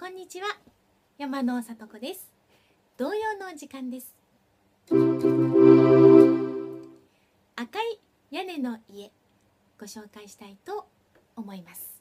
こんにちは。山野さと子です。童謡の時間です。赤い屋根の家ご紹介したいと思います。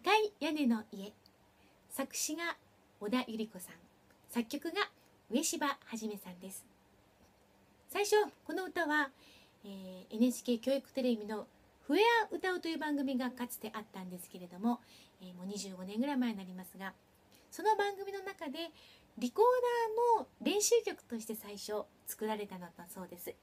赤い屋根の家。作詞が小田百合子さん。作曲が上柴はじめさんです。最初この歌は、えー NHK 教育テレビの「笛や歌う」という番組がかつてあったんですけれども、えーもう25年ぐらい前になりますがその番組の中でリコーダーの練習曲として最初作られたのだそうです。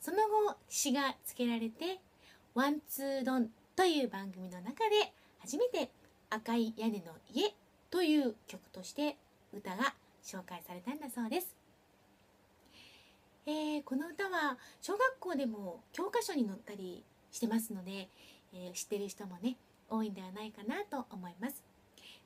その後詩が付けられて「ワンツードン」という番組の中で初めて「赤い屋根の家」という曲として歌が紹介されたんだそうです、えーこの歌は小学校でも教科書に載ったりしてますので、えー知ってる人もね多いんではないかなと思います。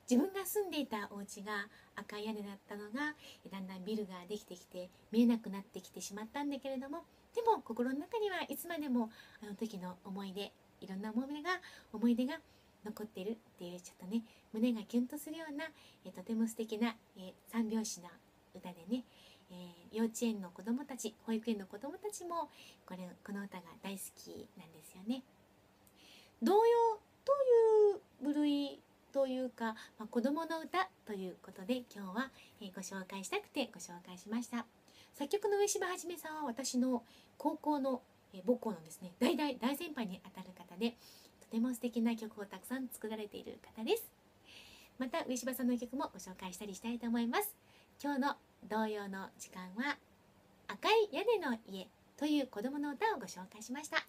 自分が住んでいたお家が赤い屋根だったのがだんだんビルができてきて見えなくなってきてしまったんだけれどもでも心の中にはいつまでもあの時の思い出いろんな思い出が思い出が残ってるっていうちょっとね。胸がキュンとするような、えーとても素敵な、えー三拍子の歌でね、えー幼稚園の子どもたち保育園の子どもたちもこれこの歌が大好きなんですよね。童謡という部類というか、まあ、子どもの歌ということで今日は、えーご紹介したくてご紹介しました。作曲の上柴はじめさんは私の高校の、母校のですね大大大先輩にあたる方でても素敵な曲をたくさん作られている方です。また上柴さんの曲もご紹介したりしたいと思います。今日の童謡の時間は赤い屋根の家という子供の歌をご紹介しました。